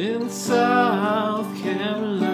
in South Carolina.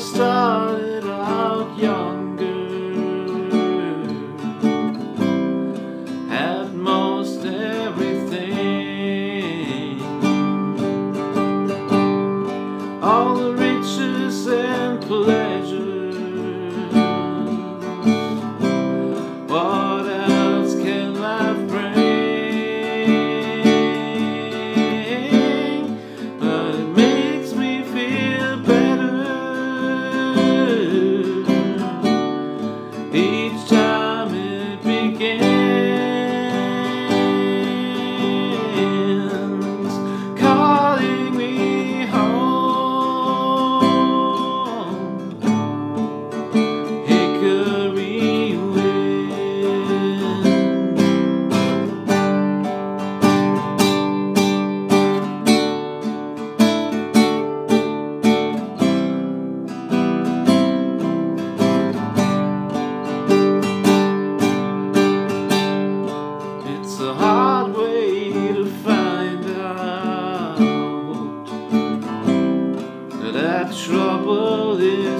Wind. Trouble is